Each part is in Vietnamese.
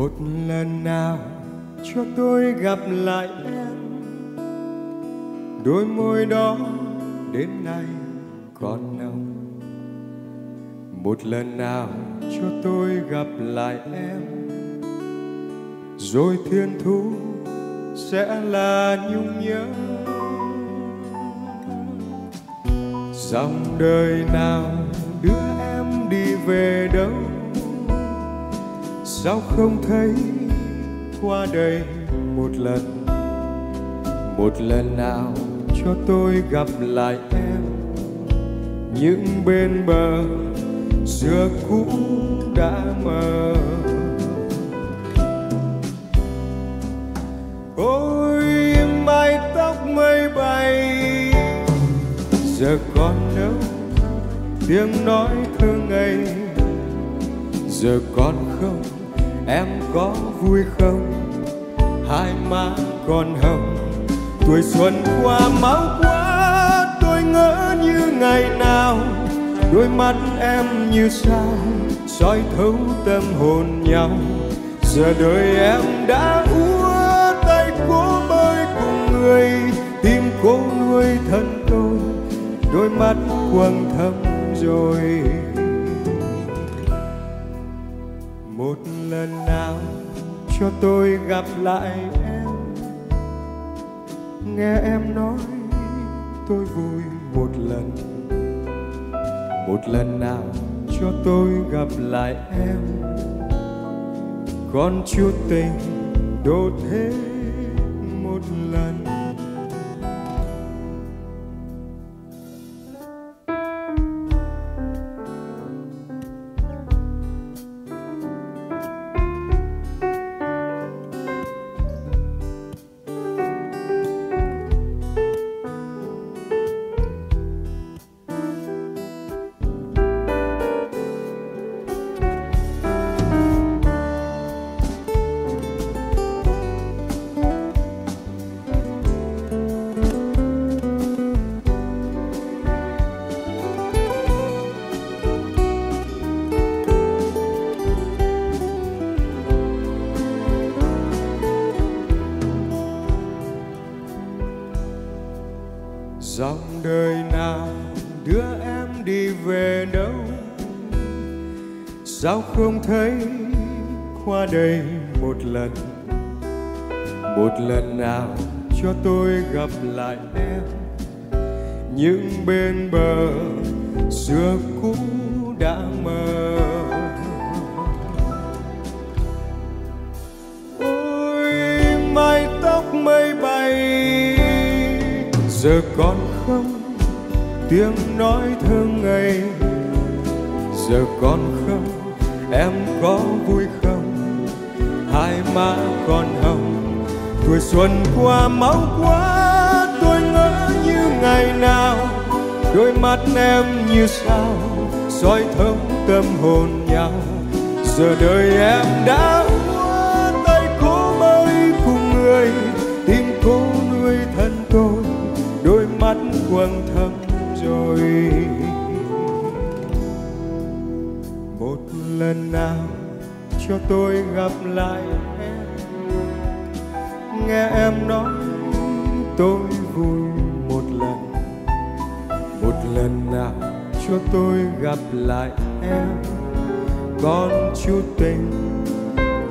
một lần nào cho tôi gặp lại em. Đôi môi đó đến nay còn nồng. Một lần nào cho tôi gặp lại em. Rồi thiên thu sẽ là nhung nhớ. Dòng đời nào đưa em đi về đâu? Sao không thấy qua đây một lần? Một lần nào cho tôi gặp lại em? Những bên bờ xưa cũ đã mờ. Ôi, mái tóc mây bay, giờ còn đâu tiếng nói thương ngây. Giờ còn không em có vui không? Hai má còn hồng, tuổi xuân qua, máu quá, tôi ngỡ như ngày nào. Đôi mắt em như sao, soi thấu tâm hồn nhau. Giờ đời em đã úa tay cố bơi cùng người tim cố nuôi thân tôi. Đôi mắt quầng thâm rồi một lần nào cho tôi gặp lại em. Nghe em nói tôi vui một lần. Một lần nào cho tôi gặp lại em. Con chút tình đốt hết một lần nào cho tôi gặp lại em, những bên bờ xưa cũ đã mờ ôi, mái tóc mây bay, giờ còn không tiếng nói thơ ngây. Giờ còn không em có vui không? Hai má còn hồng tuổi xuân qua máu quá tôi ngỡ như ngày nào. Đôi mắt em như sao soi thấu tâm hồn nhau. Giờ đời em đã qua, tay cố bơi cùng người tim cố nuôi thân tôi. Đôi mắt quầng thâm rồi. Một lần nào cho tôi gặp lại nghe em nói tôi vui một lần. Một lần nào cho tôi gặp lại em. Con chú tình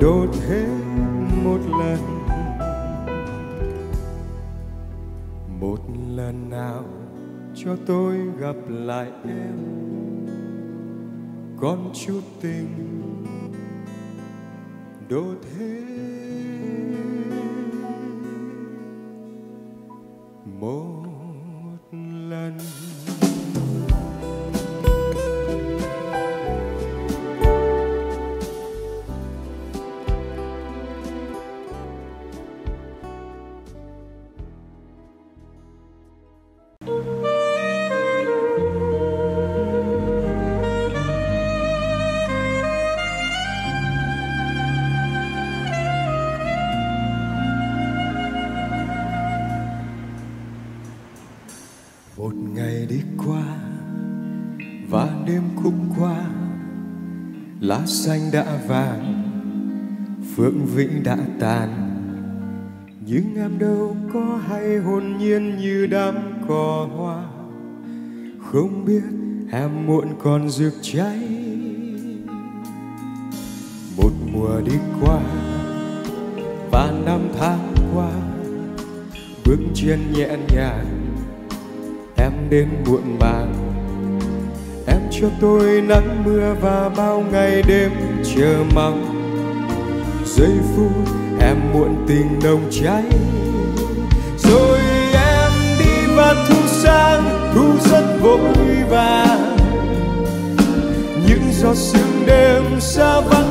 đốt hết một lần. Một lần nào cho tôi gặp lại em. Con chú tình đốt hết lá xanh đã vàng phượng vĩnh đã tàn. Nhưng em đâu có hay hồn nhiên như đám cỏ hoa. Không biết em muộn còn rực cháy. Một mùa đi qua, và năm tháng qua, bước chân nhẹ nhàng, em đến muộn màng cho tôi nắng mưa và bao ngày đêm chờ mong. Giây phút em muộn tình nồng cháy. Rồi em đi và thu sang thu rất vội vàng. Những giọt sương đêm xa vắng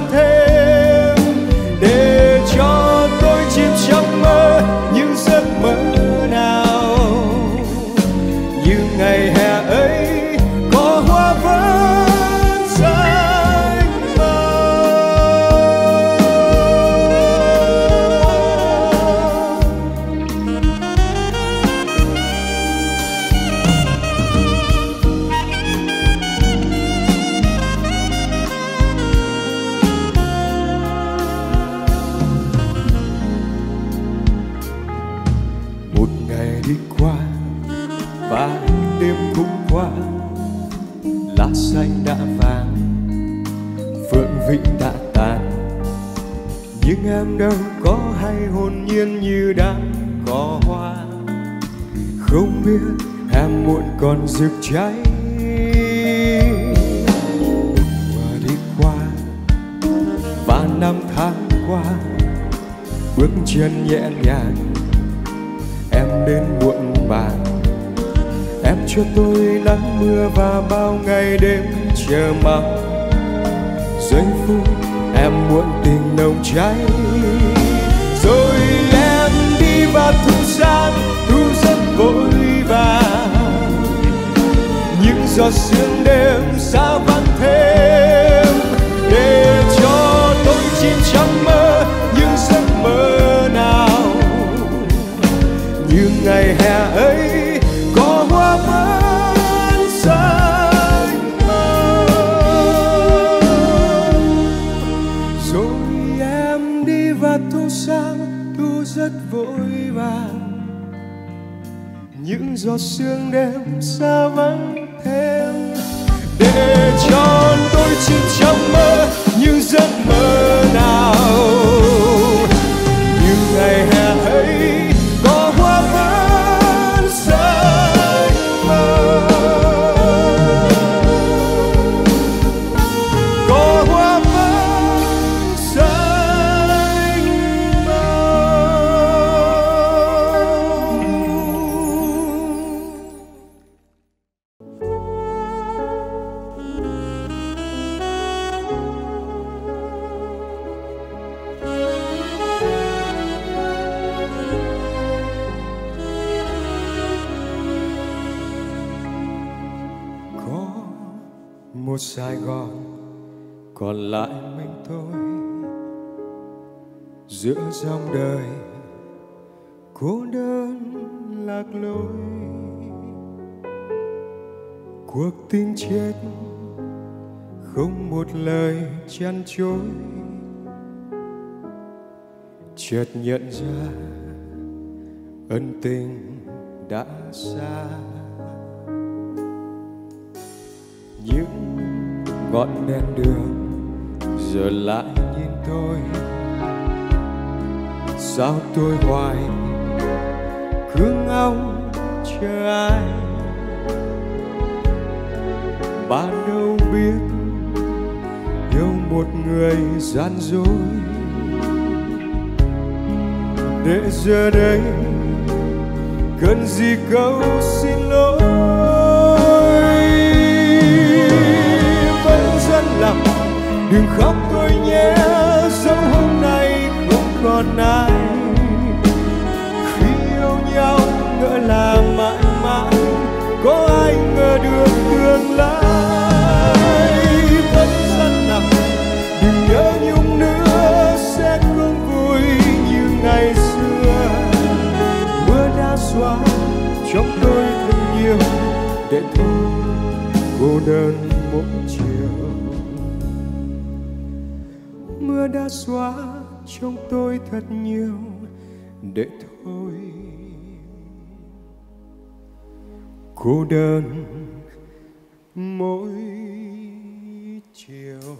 giọt sương đêm xa vắng thêm. Để cho tôi chìm trong mơ những giấc mơ nào. Như ngày hè ấy có hoa vẫn xanh mơ. Rồi em đi và thu sang thu rất vội vàng. Những giọt sương đêm xa vắng cô đơn lạc lối. Cuộc tình chết không một lời chăn chối. Chợt nhận ra ân tình đã xa. Những ngọn đèn đường giờ lại nhìn tôi. Sao tôi hoài cứ ngóng chờ ai. Bạn đâu biết yêu một người gian dối. Để giờ đây cần gì câu xin lỗi? Vẫn dân lặng, đừng khóc tôi nhé, dẫu hôm nay không còn ai. Là mãi mãi có ai ngờ được tương lai vẫn rất nặng đừng nhớ nhung nữa sẽ không vui như ngày xưa mưa đã xóa trong tôi thật nhiều để thôi cô đơn mỗi chiều mưa đã xóa trong tôi thật nhiều, để thôi cô đơn mỗi chiều.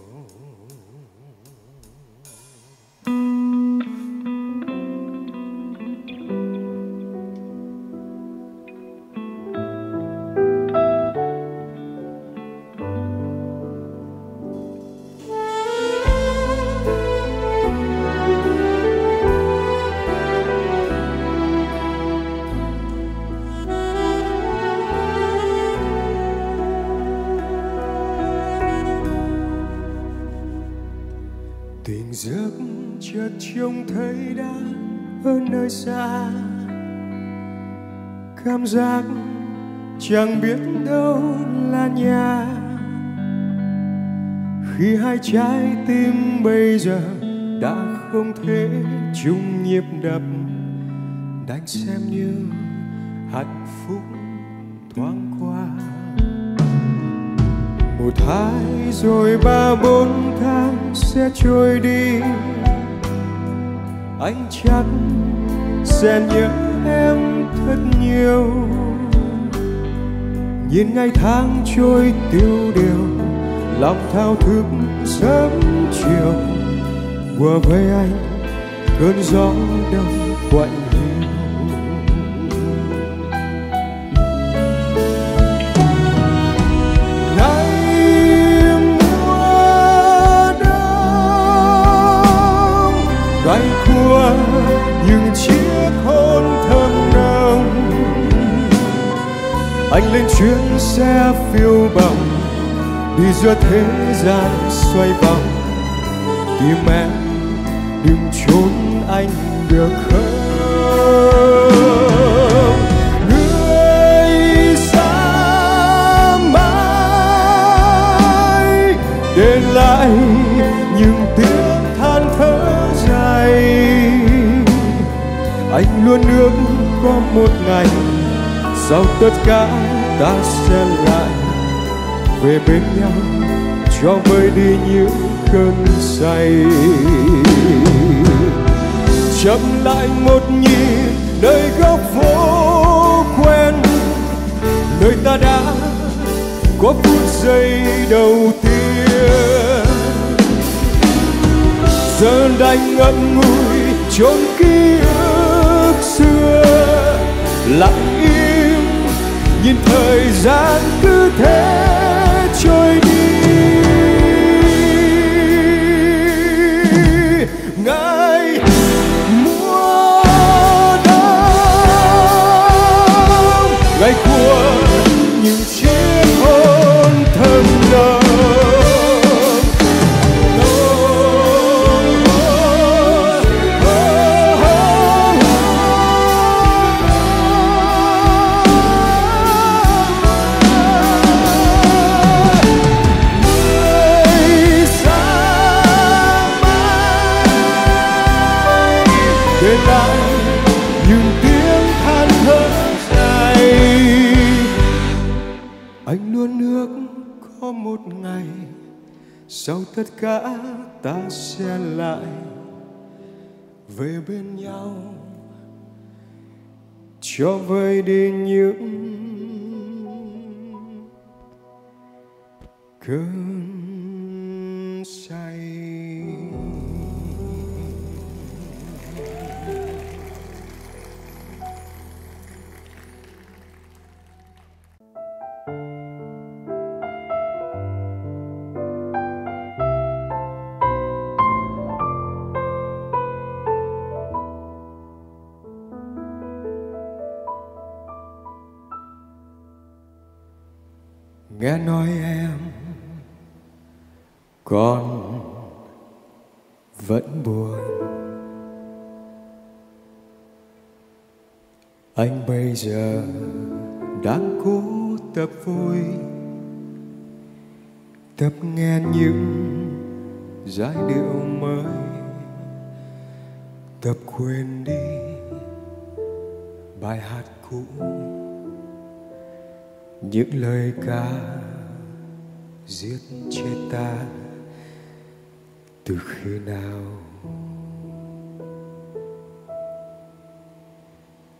Chẳng biết đâu là nhà. Khi hai trái tim bây giờ đã không thể chung nhịp đập, đành xem như hạnh phúc thoáng qua. Một hai rồi ba bốn tháng sẽ trôi đi. Anh chắc sẽ nhớ em thật nhiều nhìn ngày tháng trôi tiêu điều, lòng thao thức sớm chiều. Vừa với anh, cơn gió đông quạnh những chiếc hôn anh lên chuyến xe phiêu bồng đi giữa thế gian xoay vòng. Tìm em, đừng trốn anh được không? Người xa mãi, để lại những tiếng than thở dài. Anh luôn ước có một ngày sau tất cả ta sẽ lại về bên nhau, cho vơi đi những cơn say. Chậm lại một nhịp, nơi góc phố quen, nơi ta đã có phút giây đầu tiên. Giờ đành ngậm ngùi chốn ký ức xưa, lặng nhìn thời gian cứ thế. Tất cả ta sẽ lại về bên nhau. Cho vơi đi những cơn nghe nói em còn vẫn buồn. Anh bây giờ đang cố tập vui, tập nghe những giai điệu mới. Tập quên đi bài hát cũ những lời ca giết chết ta, từ khi nào?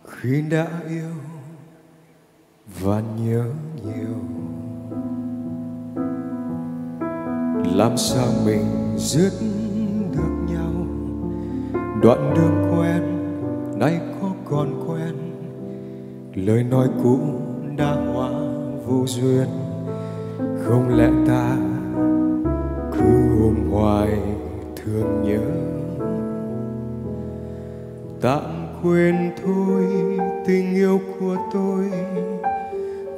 Khi đã yêu và nhớ nhiều, làm sao mình dứt được nhau? Đoạn đường quen, nay có còn quen, lời nói cũ đã hóa vô duyên, không lẽ ta cứ ôm hoài thương nhớ? Tạm quên thôi tình yêu của tôi,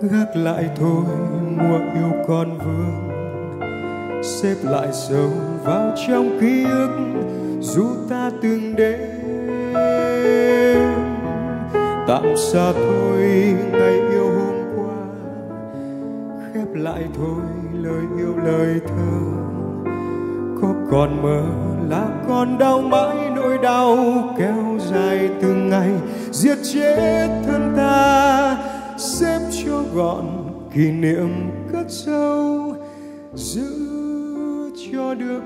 gác lại thôi mùa yêu con vương. Xếp lại sâu vào trong ký ức, dù ta từng đến. Tạm xa thôi ngày yêu lại thôi, lời yêu, lời thơ có còn mơ là còn đau mãi, nỗi đau kéo dài từng ngày. Giết chết thân ta, xếp cho gọn kỷ niệm cất sâu, giữ cho được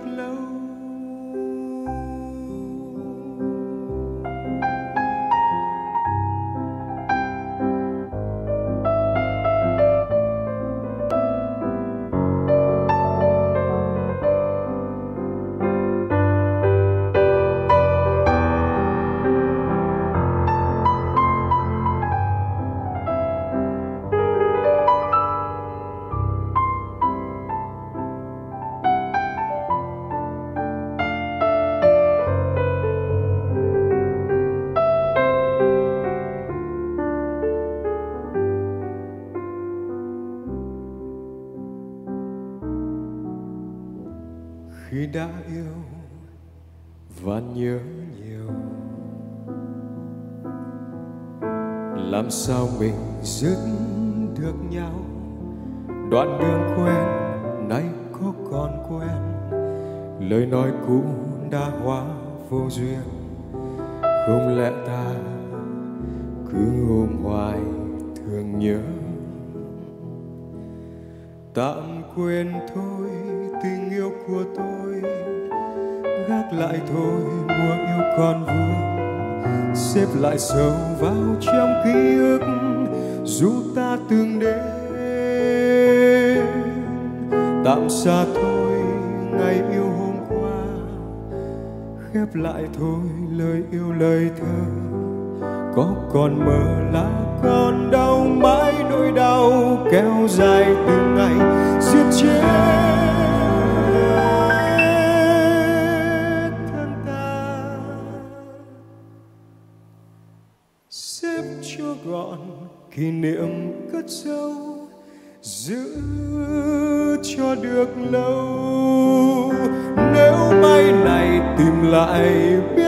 dứt được nhau. Đoạn đường quen, nay có còn quen. Lời nói cũ đã hóa vô duyên. Không lẽ ta cứ ôm hoài thương nhớ? Tạm quên thôi, tình yêu của tôi gác lại thôi mùa yêu con vương xếp lại sâu vào trong ký ức dù ta từng đến, tạm xa thôi, ngày yêu hôm qua. Khép lại thôi, lời yêu, lời thơ có còn mơ là còn đau mãi nỗi đau kéo dài từng ngày. Giết chết kỷ niệm cất sâu giữ cho được lâu. Nếu mai này tìm lại biết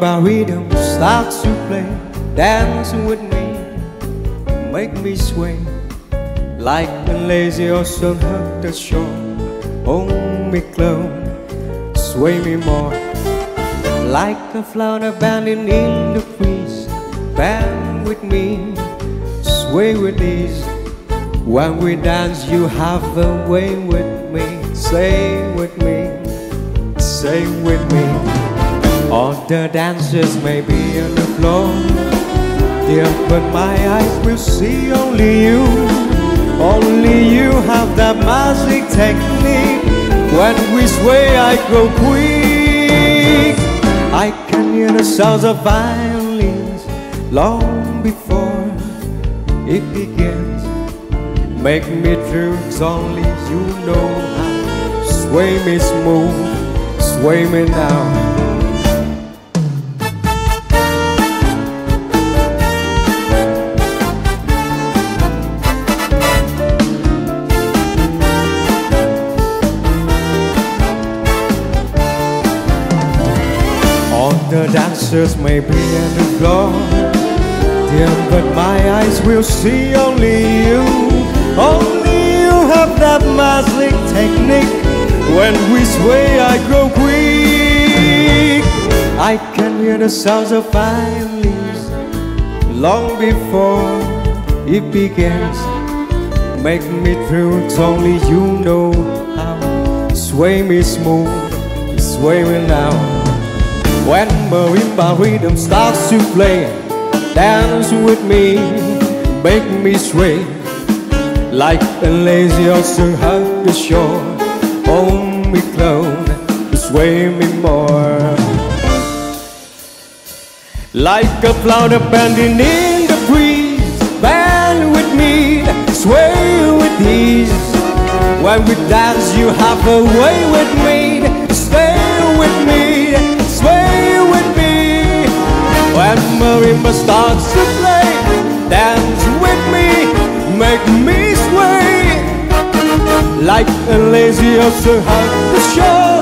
marimba rhythm starts to play Dance with me, make me sway. Like a lazy ocean hug the shore. Hold me close, sway me more. Like a flower abandoned in the breeze Bend with me, sway with ease. When we dance you have a way with me. Say with me, say with me all the dancers may be on the floor. Dear, but my eyes will see only you. Only you have that magic technique. When we sway I go quick. I can hear the sounds of violins Long before it begins. Make me true, only you know how. Sway me smooth, sway me now the dancers may be on the floor. Dear, but my eyes will see only you. Only you have that magic technique. When we sway I grow weak. I can hear the sounds of violins Long before it begins. Make me thrill, only you know how. Sway me smooth, sway me now when marimba rhythm starts to play Dance with me, make me sway. Like a lazy ocean hug the shore Hold me close, sway me more. Like a flower bending in the breeze Bend with me, sway with ease. When we dance you have a way with me when marimba starts to play Dance with me, make me sway. Like a lazy ocean on the shore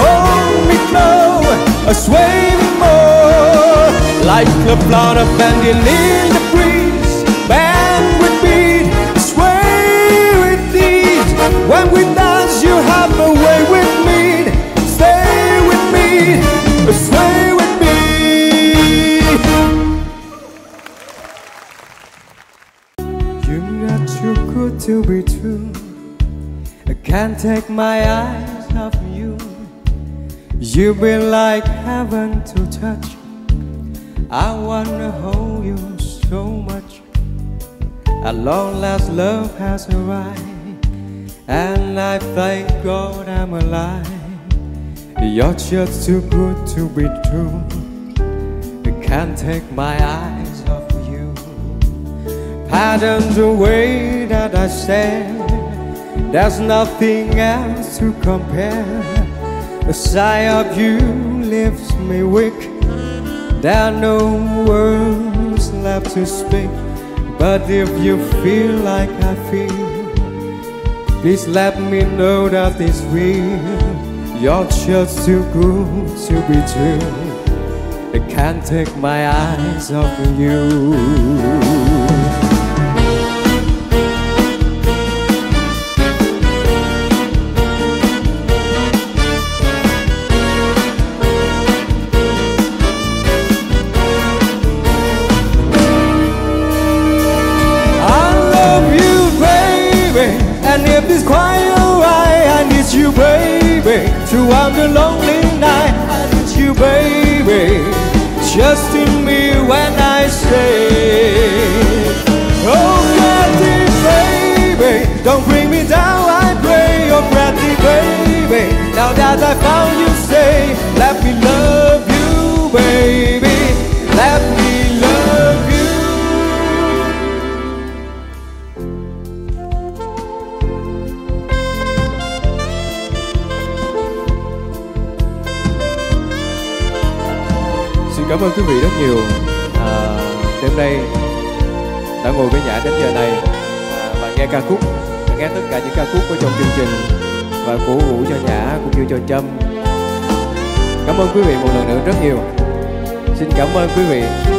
Hold me close, sway me more. Like a flower bending in the breeze take my eyes off you. You've been like heaven to touch. I wanna hold you so much. At long last, love has arrived, and I thank God I'm alive. You're just too good to be true. Can't take my eyes off you. Pardon the way that I stand There's nothing else to compare. The sight of you leaves me weak. There are no words left to speak. But if you feel like I feel Please let me know that it's real. You're just too good to be true. I can't take my eyes off of you baby throughout the lonely night. I need you, baby, just in me when I say, Oh, Gratty, baby, don't bring me down. I pray, oh, Gratty, baby, now that I found you, say, cảm ơn quý vị rất nhiều. À, đêm nay đã ngồi với nhã đến giờ này à, và nghe ca khúc nghe tất cả những ca khúc của trong chương trình và cổ vũ cho nhã cũng như cho trâm. Cảm ơn quý vị một lần nữa rất nhiều. Xin cảm ơn quý vị.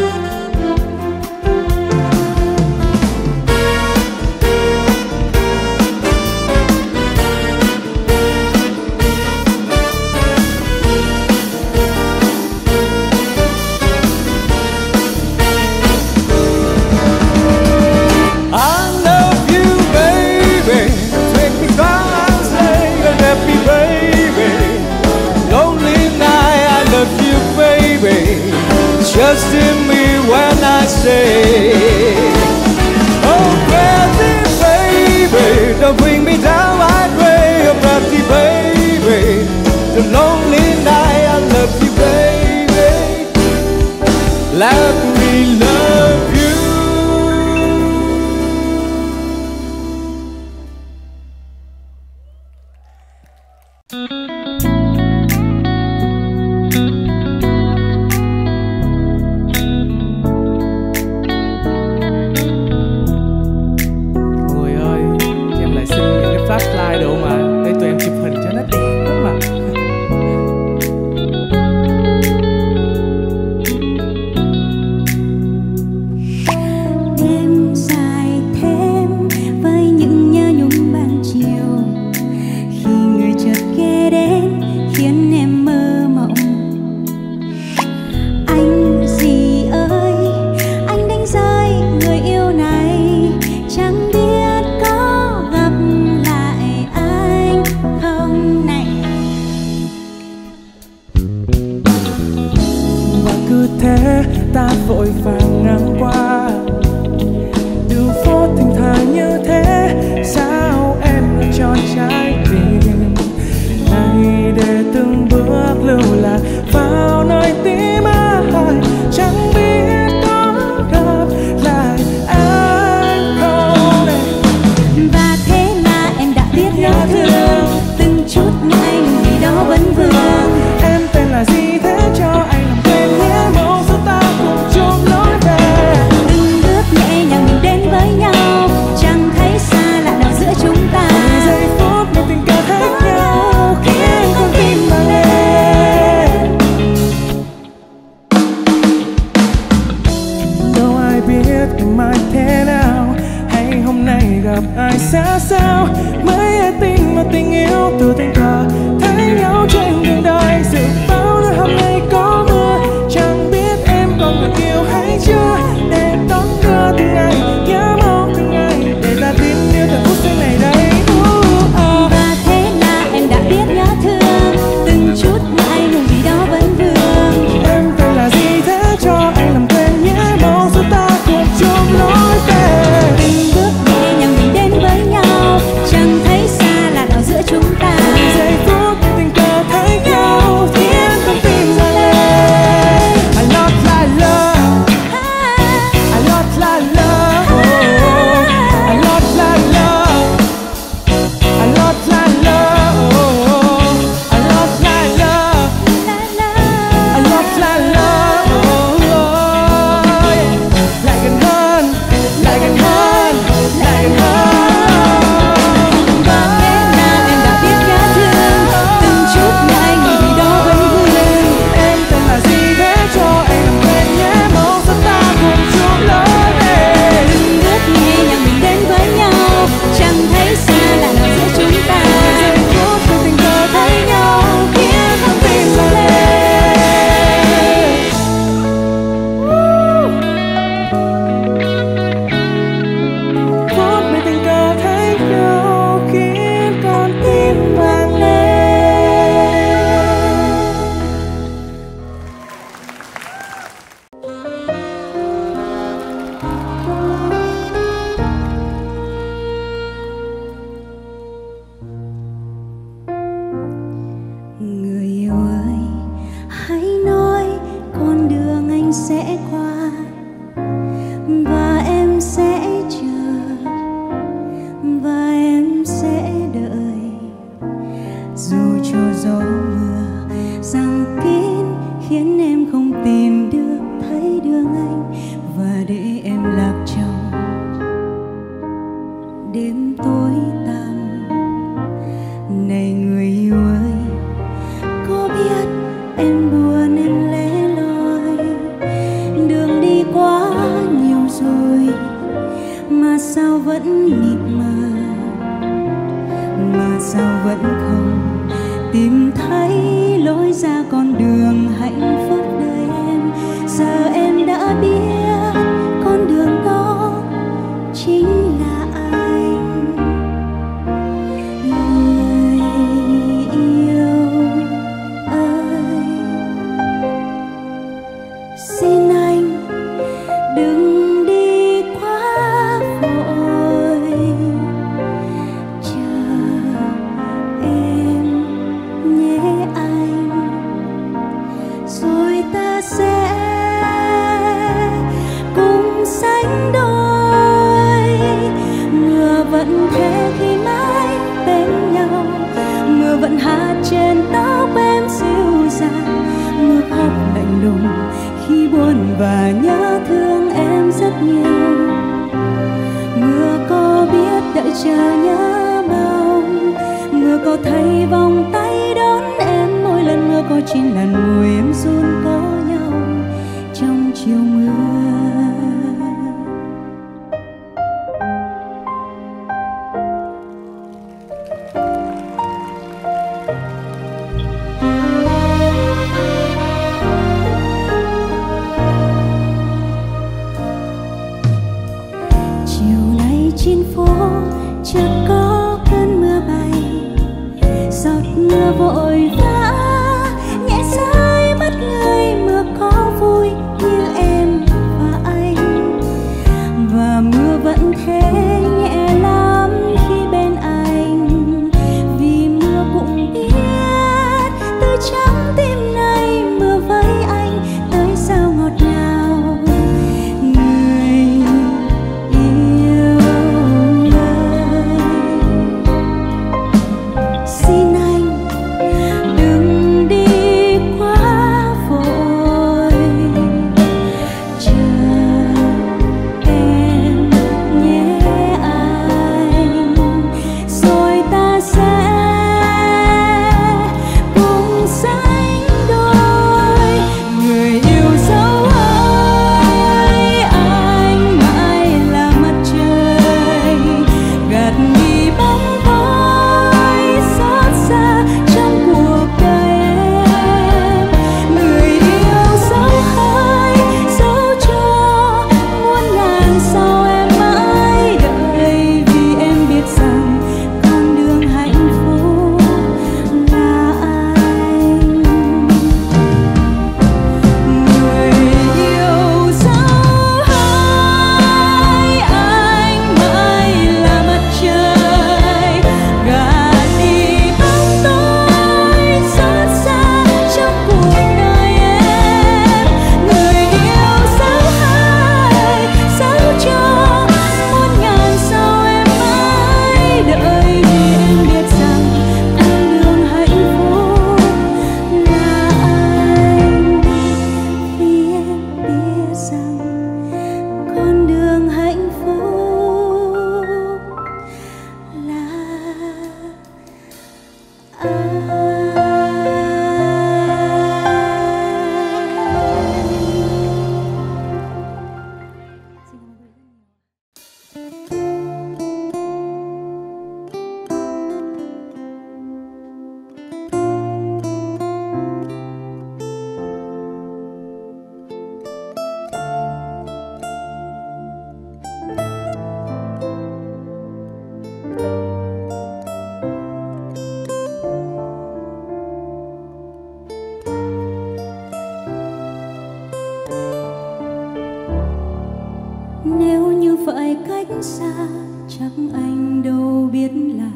Phải cách xa chắc anh đâu biết là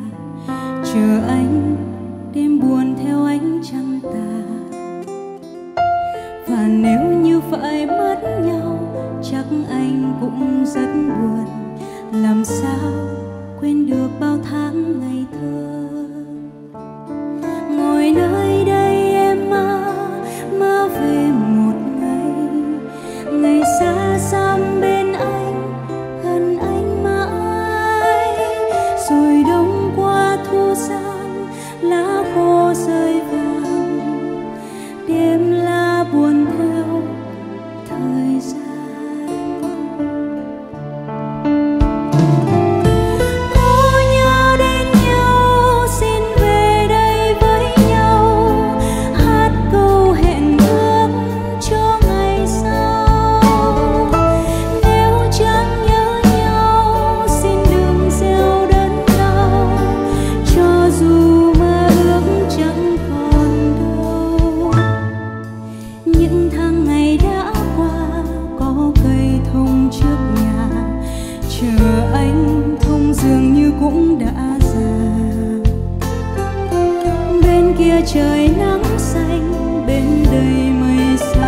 chờ anh, đêm buồn theo ánh trăng tà. Và nếu như phải mất nhau, chắc anh cũng rất buồn. Làm sao quên được bao tháng ngày thơ? Kia trời nắng xanh bên đây mây xanh.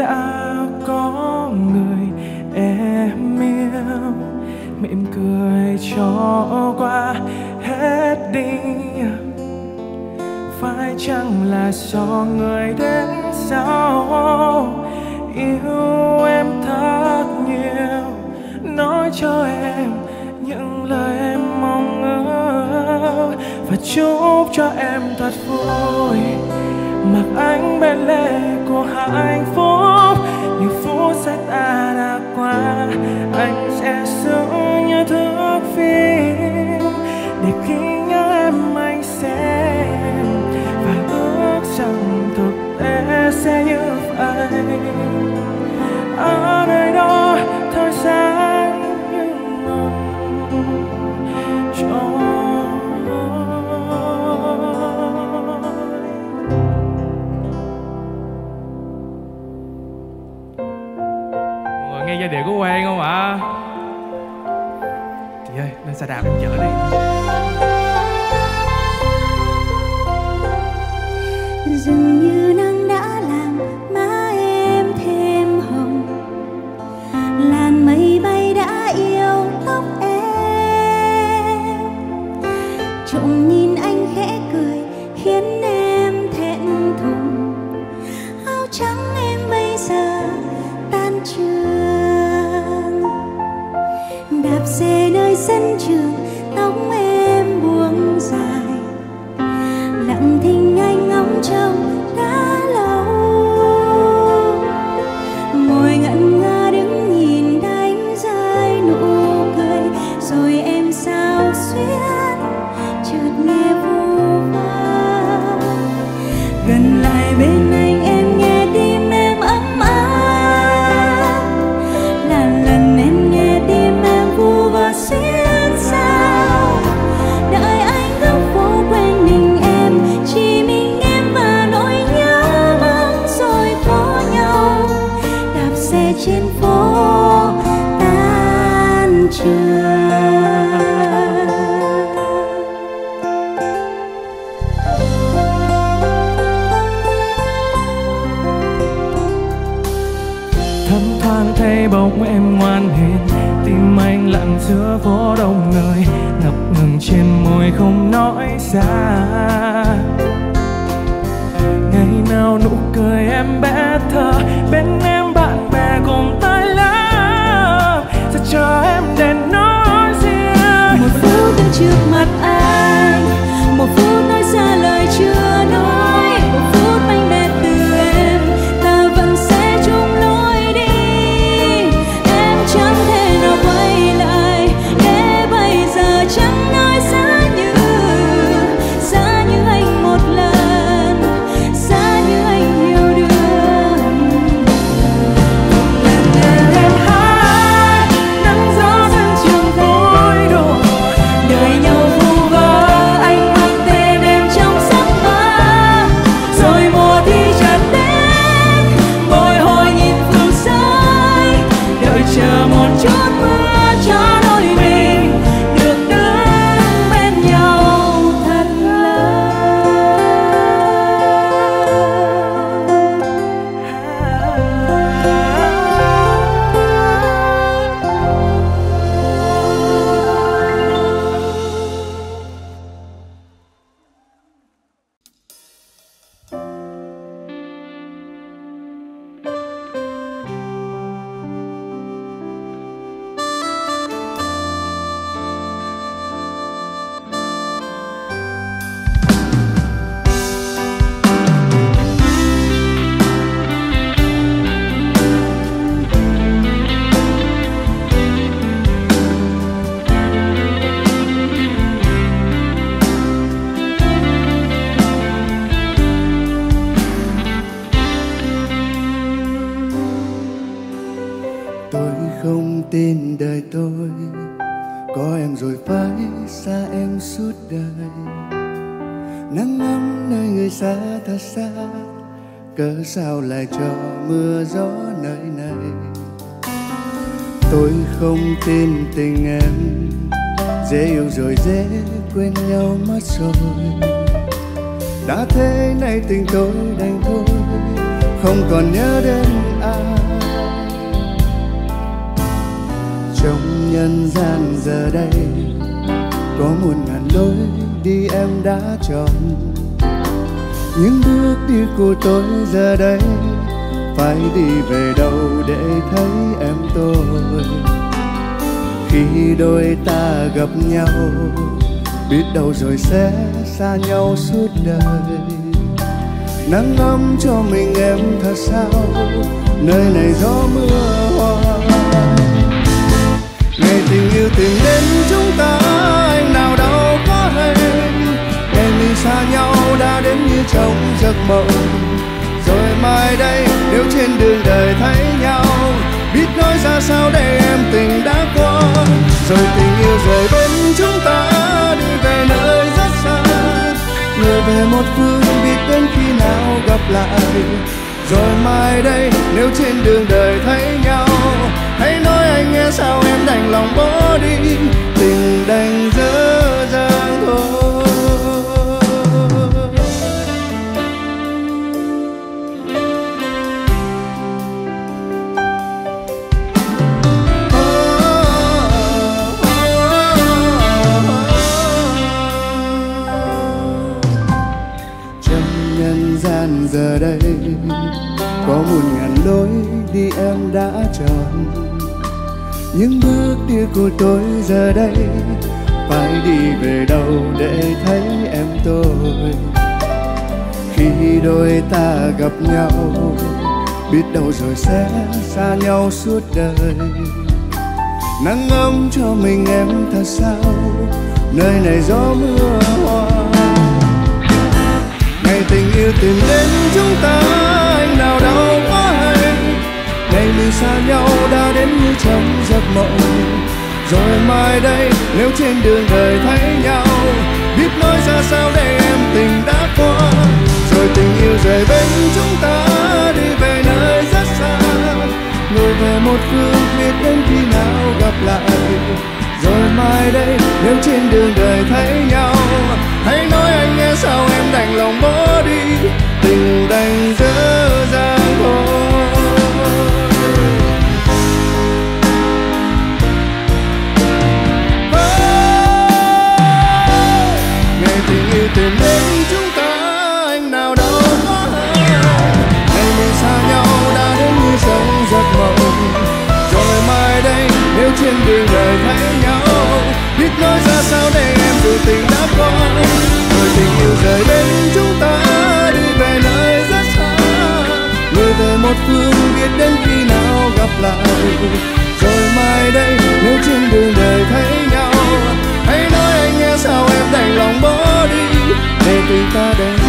Đã có người em yêu. Mỉm cười cho qua hết đi. Phải chăng là do người đến sau? Yêu em thật nhiều. Nói cho em những lời em mong ước. Và chúc cho em thật vui mặc anh bên lề của hạnh phúc những phút giây ta đã qua, anh sẽ giữ như thước phim để khi nhớ em anh xem và ước rằng thực tế sẽ như vậy. Ở nơi đó thôi gian mọi giai điệu của Quang không ạ À? chị ơi, lên xe đạp em chở đi Dừng sân không tin tình em. Dễ yêu rồi dễ quên nhau mất rồi. Đã thế nay tình tôi đành thôi, không còn nhớ đến ai. Trong nhân gian giờ đây, có muôn ngàn lối đi em đã chọn. Những bước đi của tôi giờ đây, phải đi về đâu để thấy em tôi? Khi đôi ta gặp nhau, biết đâu rồi sẽ xa nhau suốt đời. Nắng ấm cho mình em thật sao, nơi này gió mưa hoa. Ngày tình yêu tìm đến chúng ta, anh nào đâu có hay ngày mình xa nhau đã đến như trong giấc mộng. Rồi mai đây, nếu trên đường đời thấy nhau, biết nói ra sao để em tình đã có rồi tình yêu rời bên chúng ta đi về nơi rất xa. Người về một phương biết đến khi nào gặp lại. Rồi mai đây, nếu trên đường đời thấy nhau, hãy nói anh nghe sao em đành lòng bỏ đi. Tình đành rơi. Đây. Có một ngàn lối đi em đã chọn. Những bước đi của tôi giờ đây, phải đi về đâu để thấy em tôi? Khi đôi ta gặp nhau, biết đâu rồi sẽ xa nhau suốt đời. Nắng ấm cho mình em thật sao? Nơi này gió mưa hoa tình yêu tìm đến chúng ta, anh nào đâu có hay. Ngày mình xa nhau đã đến như trong giấc mộng. Rồi mai đây, nếu trên đường đời thấy nhau, biết nói ra sao để em tình đã qua. Rồi tình yêu rời bên chúng ta, đi về nơi rất xa. Người về một phương biết đến khi nào gặp lại. Rồi mai đây, nếu trên đường đời thấy nhau vội tình yêu rời bên chúng ta đi về nơi rất xa. Người về một phương biết đến khi nào gặp lại. Rồi mai đây, nếu trên đường đời thấy nhau, hãy nói anh nghe sao em đành lòng bỏ đi. Để tình ta đây